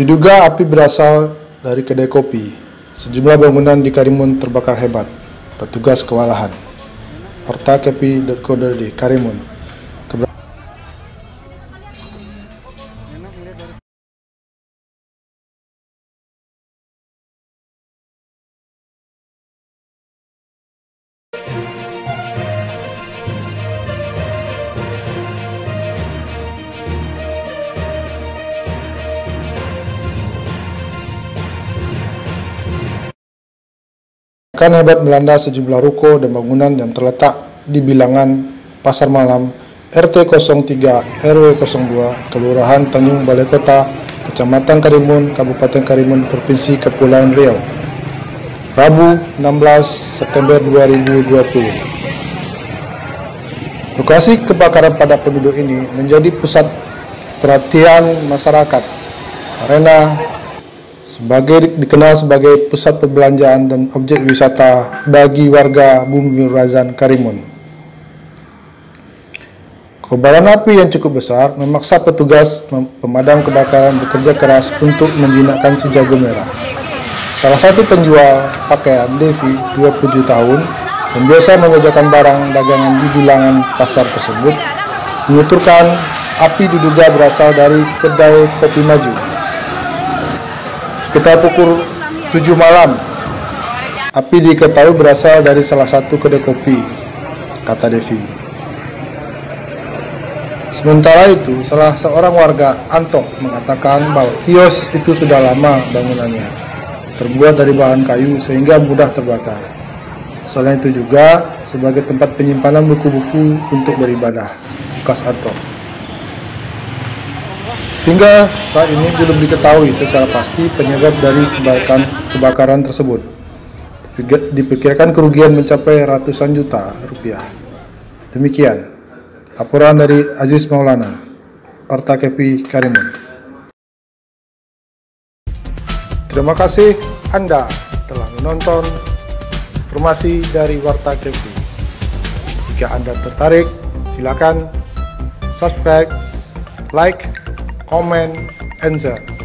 Diduga api berasal dari kedai kopi. Sejumlah bangunan di Karimun terbakar hebat. Petugas kewalahan. Ortakepi.co.id Karimun. Akan hebat melanda sejumlah ruko dan bangunan yang terletak di bilangan Pasar Malam RT 03 RW 02 Kelurahan Tanjung Balai Kota Kecamatan Karimun Kabupaten Karimun Provinsi Kepulauan Riau. Rabu 16 September 2020 Lokasi kebakaran pada penduduk ini menjadi pusat perhatian masyarakat. Karena sebagai dikenal sebagai pusat perbelanjaan dan objek wisata bagi warga Bumi Razan Karimun. Kobaran api yang cukup besar memaksa petugas pemadam kebakaran bekerja keras untuk menjinakkan si jago merah. Salah satu penjual pakaian Devi, 27 tahun, yang biasa menjajakan barang dagangan di bilangan pasar tersebut, menuturkan api diduga berasal dari kedai kopi maju. Sekitar pukul 7 malam, api diketahui berasal dari salah satu kedai kopi, kata Devi. Sementara itu, salah seorang warga Anto mengatakan bahwa kios itu sudah lama bangunannya, terbuat dari bahan kayu sehingga mudah terbakar. Selain itu juga sebagai tempat penyimpanan buku-buku untuk beribadah, bekas Anto. Hingga saat ini belum diketahui secara pasti penyebab dari kebakaran, kebakaran tersebut. Diperkira- Diperkirakan kerugian mencapai ratusan juta rupiah. Demikian laporan dari Aziz Maulana, Orta Kepi Karimun. Terima kasih Anda telah menonton informasi dari Warta Kepi. Jika Anda tertarik, silakan subscribe, like, comment, and share.